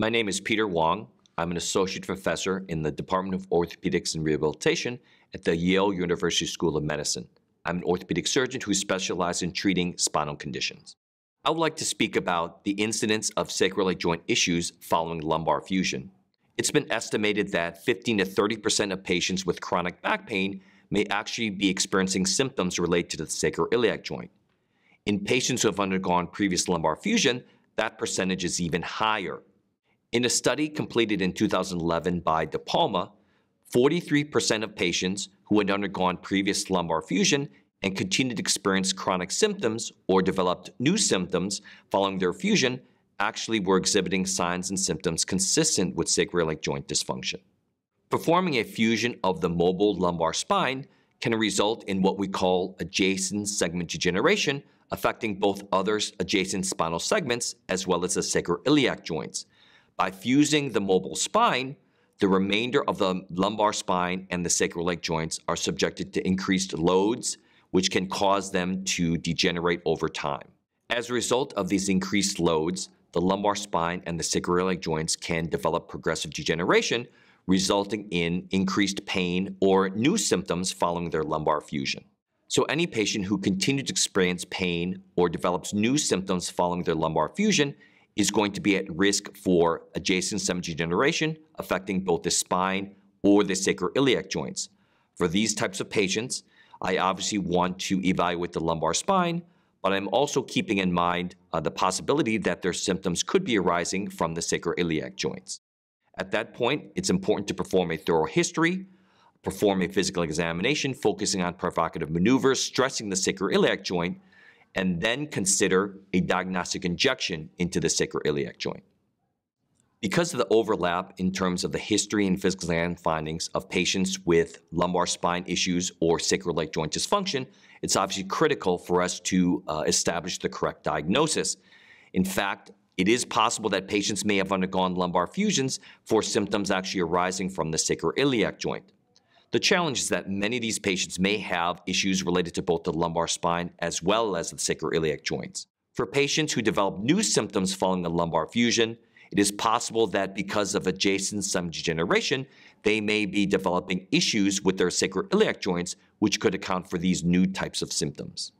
My name is Peter Whang. I'm an associate professor in the Department of Orthopedics and Rehabilitation at the Yale University School of Medicine. I'm an orthopedic surgeon who specializes in treating spinal conditions. I would like to speak about the incidence of sacroiliac joint issues following lumbar fusion. It's been estimated that 15 to 30% of patients with chronic back pain may actually be experiencing symptoms related to the sacroiliac joint. In patients who have undergone previous lumbar fusion, that percentage is even higher. In a study completed in 2011 by De Palma, 43% of patients who had undergone previous lumbar fusion and continued to experience chronic symptoms or developed new symptoms following their fusion actually were exhibiting signs and symptoms consistent with sacroiliac joint dysfunction. Performing a fusion of the mobile lumbar spine can result in what we call adjacent segment degeneration, affecting both other adjacent spinal segments as well as the sacroiliac joints. By fusing the mobile spine, the remainder of the lumbar spine and the sacroiliac joints are subjected to increased loads, which can cause them to degenerate over time. As a result of these increased loads, the lumbar spine and the sacroiliac joints can develop progressive degeneration, resulting in increased pain or new symptoms following their lumbar fusion. So any patient who continues to experience pain or develops new symptoms following their lumbar fusion is going to be at risk for adjacent segment degeneration affecting both the spine or the sacroiliac joints. For these types of patients, I obviously want to evaluate the lumbar spine, but I'm also keeping in mind uh, the possibility that their symptoms could be arising from the sacroiliac joints. At that point, it's important to perform a thorough history, perform a physical examination focusing on provocative maneuvers, stressing the sacroiliac joint, and then consider a diagnostic injection into the sacroiliac joint. Because of the overlap in terms of the history and physical exam findings of patients with lumbar spine issues or sacroiliac joint dysfunction, it's obviously critical for us to uh, establish the correct diagnosis. In fact, it is possible that patients may have undergone lumbar fusions for symptoms actually arising from the sacroiliac joint. The challenge is that many of these patients may have issues related to both the lumbar spine as well as the sacroiliac joints. For patients who develop new symptoms following a lumbar fusion, it is possible that because of adjacent segment degeneration, they may be developing issues with their sacroiliac joints, which could account for these new types of symptoms.